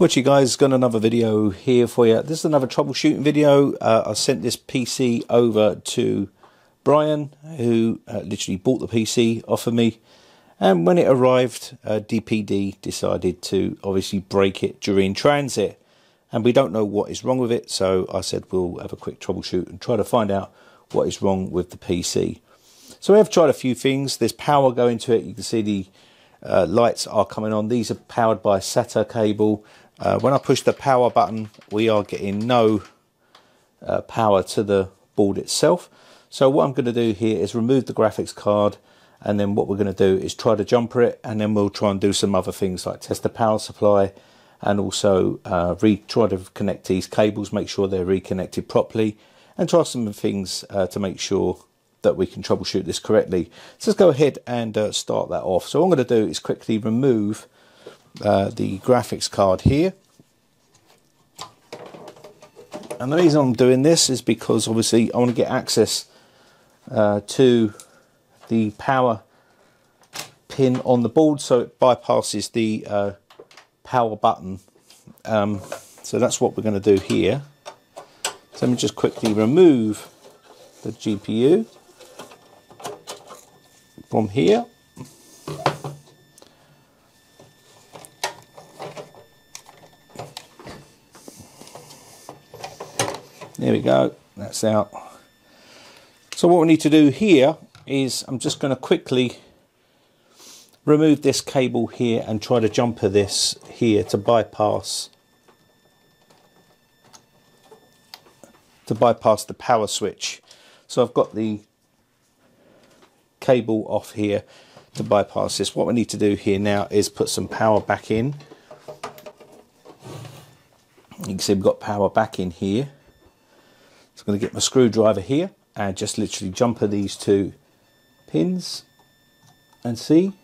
What you guys got another video here for you. This is another troubleshooting video. Uh, I sent this PC over to Brian, who uh, literally bought the PC off of me. And when it arrived, uh, DPD decided to obviously break it during transit. And we don't know what is wrong with it, so I said we'll have a quick troubleshoot and try to find out what is wrong with the PC. So we have tried a few things. There's power going to it. You can see the uh, lights are coming on. These are powered by SATA cable. Uh, when I push the power button, we are getting no uh, power to the board itself. So what I'm going to do here is remove the graphics card and then what we're going to do is try to jumper it and then we'll try and do some other things like test the power supply and also uh, try to connect these cables, make sure they're reconnected properly and try some things uh, to make sure that we can troubleshoot this correctly. So let's go ahead and uh, start that off. So what I'm going to do is quickly remove uh, the graphics card here. And the reason I'm doing this is because obviously I want to get access uh, to the power pin on the board so it bypasses the uh, power button. Um, so that's what we're going to do here. So let me just quickly remove the GPU from here. There we go, that's out. So what we need to do here is I'm just going to quickly remove this cable here and try to jumper this here to bypass to bypass the power switch. So I've got the cable off here to bypass this. What we need to do here now is put some power back in. You can see we've got power back in here. So I'm going to get my screwdriver here and just literally jumper these two pins and see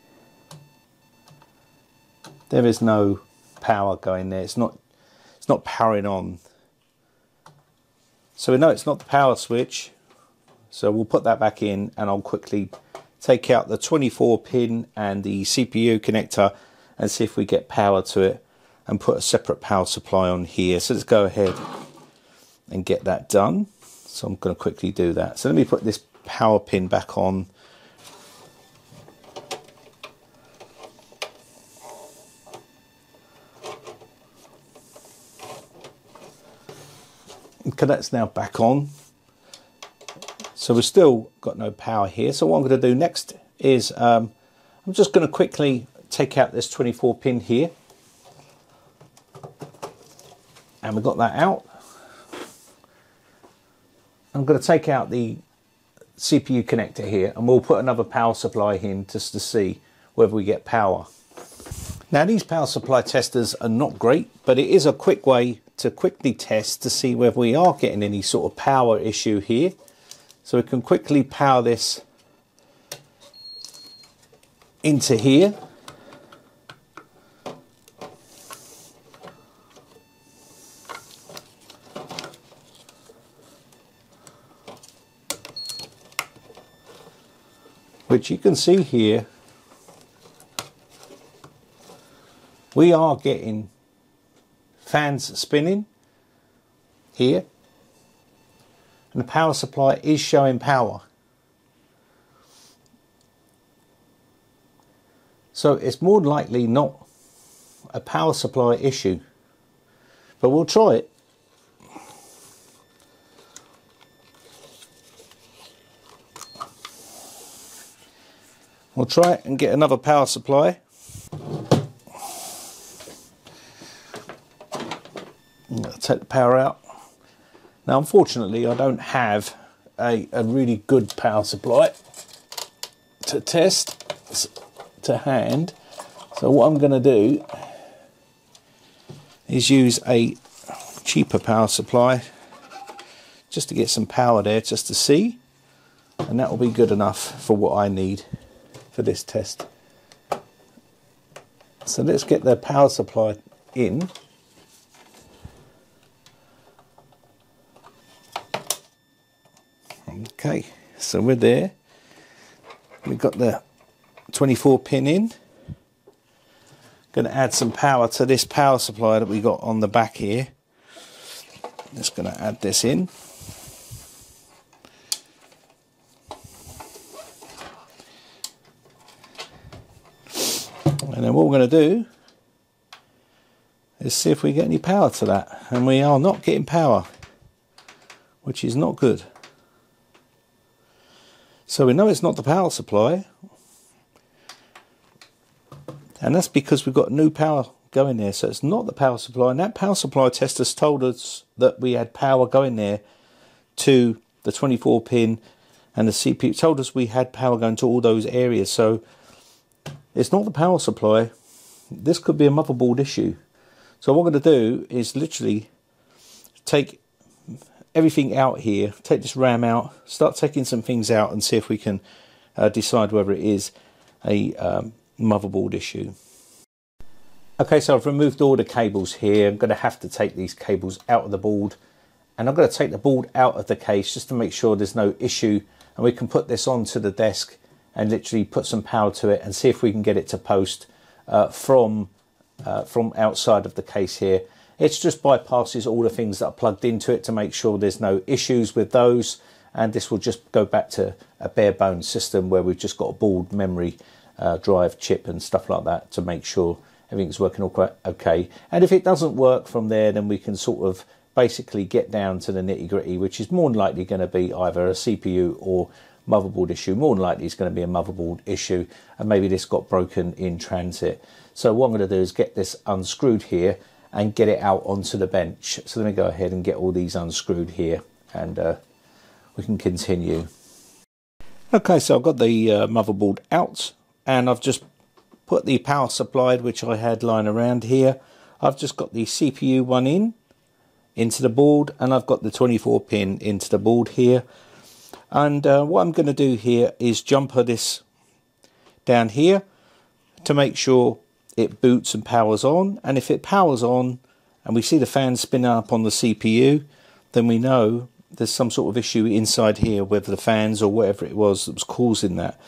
there is no power going there. It's not it's not powering on. So we know it's not the power switch. So we'll put that back in and I'll quickly take out the 24 pin and the CPU connector and see if we get power to it and put a separate power supply on here. So let's go ahead and get that done. So I'm going to quickly do that. So let me put this power pin back on. Okay, that's now back on. So we've still got no power here. So what I'm going to do next is um, I'm just going to quickly take out this 24 pin here. And we've got that out. I'm going to take out the CPU connector here and we'll put another power supply in just to see whether we get power. Now these power supply testers are not great, but it is a quick way to quickly test to see whether we are getting any sort of power issue here. So we can quickly power this into here which you can see here we are getting fans spinning here. And the power supply is showing power. So it's more likely not a power supply issue but we'll try it We'll try and get another power supply. take the power out. Now unfortunately I don't have a, a really good power supply to test to hand. So what I'm going to do is use a cheaper power supply just to get some power there just to see and that will be good enough for what I need for this test. So let's get the power supply in. Okay, so we're there. We've got the 24 pin in. going to add some power to this power supply that we got on the back here. Just going to add this in. Then what we're going to do is see if we get any power to that. And we are not getting power, which is not good. So we know it's not the power supply. And that's because we've got new power going there. So it's not the power supply. And that power supply test has told us that we had power going there to the 24 pin and the CPU. Told us we had power going to all those areas. So it's not the power supply. This could be a motherboard issue. So what I'm going to do is literally take everything out here, take this RAM out, start taking some things out and see if we can uh, decide whether it is a um, motherboard issue. Okay, so I've removed all the cables here. I'm going to have to take these cables out of the board and I'm going to take the board out of the case just to make sure there's no issue and we can put this onto the desk and literally put some power to it and see if we can get it to post uh, from uh, from outside of the case here. It just bypasses all the things that are plugged into it to make sure there's no issues with those and this will just go back to a bare bones system where we've just got a board memory uh, drive chip and stuff like that to make sure everything's working all quite okay. And if it doesn't work from there, then we can sort of basically get down to the nitty gritty, which is more likely going to be either a CPU or motherboard issue. More than likely, it's going to be a motherboard issue, and maybe this got broken in transit. So what I'm going to do is get this unscrewed here and get it out onto the bench. So let me go ahead and get all these unscrewed here, and uh, we can continue. Okay, so I've got the uh, motherboard out, and I've just put the power supply, which I had lying around here. I've just got the CPU one in, into the board, and I've got the 24 pin into the board here. And uh, what I'm going to do here is jumper this down here to make sure it boots and powers on. And if it powers on and we see the fan spin up on the CPU, then we know there's some sort of issue inside here, whether the fans or whatever it was that was causing that,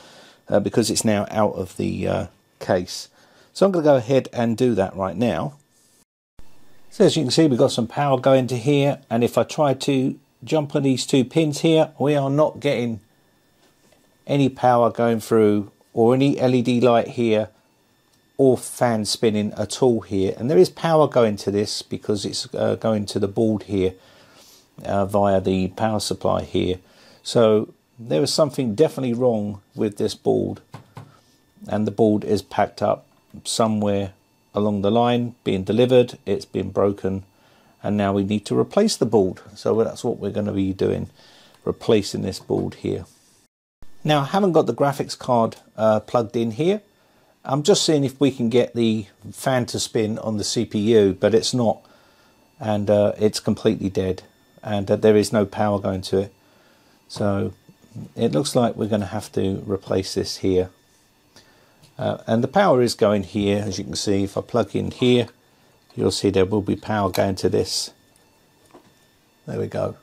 uh, because it's now out of the uh, case. So I'm going to go ahead and do that right now. So as you can see, we've got some power going to here, and if I try to jump on these two pins here, we are not getting any power going through or any LED light here or fan spinning at all here. And there is power going to this because it's uh, going to the board here uh, via the power supply here. So there is something definitely wrong with this board and the board is packed up somewhere along the line being delivered. It's been broken and now we need to replace the board. So that's what we're going to be doing replacing this board here. Now I haven't got the graphics card uh, plugged in here. I'm just seeing if we can get the fan to spin on the CPU but it's not. And uh, it's completely dead. And uh, there is no power going to it. So it looks like we're going to have to replace this here. Uh, and the power is going here as you can see. If I plug in here you'll see there will be power going to this. There we go.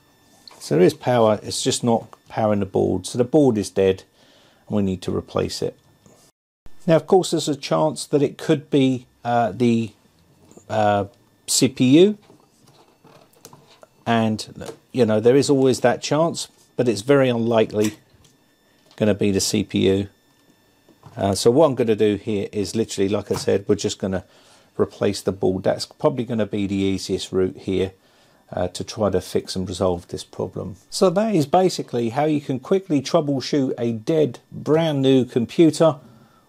So there is power, it's just not powering the board. So the board is dead and we need to replace it. Now, of course, there's a chance that it could be uh, the uh, CPU. And, you know, there is always that chance, but it's very unlikely going to be the CPU. Uh, so what I'm going to do here is literally, like I said, we're just going to replace the board. That's probably going to be the easiest route here uh, to try to fix and resolve this problem. So that is basically how you can quickly troubleshoot a dead brand new computer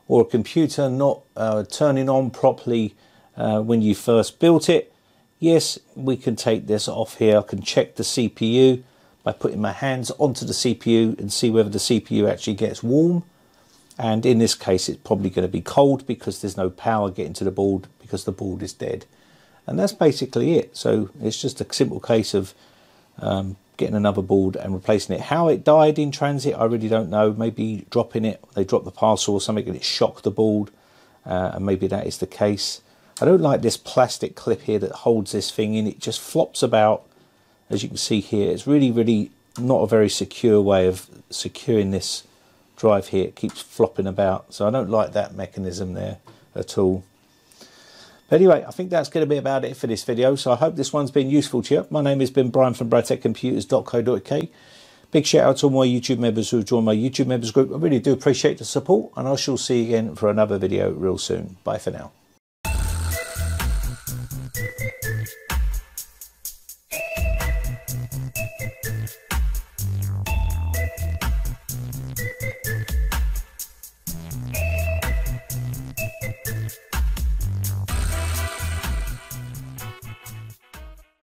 or a computer not uh, turning on properly uh, when you first built it. Yes, we can take this off here. I can check the CPU by putting my hands onto the CPU and see whether the CPU actually gets warm. And in this case, it's probably going to be cold because there's no power getting to the board because the board is dead. And that's basically it. So it's just a simple case of um, getting another board and replacing it. How it died in transit, I really don't know. Maybe dropping it, they dropped the parcel or something and it shocked the board. Uh, and maybe that is the case. I don't like this plastic clip here that holds this thing in. It just flops about, as you can see here. It's really, really not a very secure way of securing this drive here. It keeps flopping about. So I don't like that mechanism there at all. But anyway, I think that's going to be about it for this video. So I hope this one's been useful to you. My name has been Brian from briteccomputers.co.uk. Big shout out to all my YouTube members who have joined my YouTube members group. I really do appreciate the support and I shall see you again for another video real soon. Bye for now.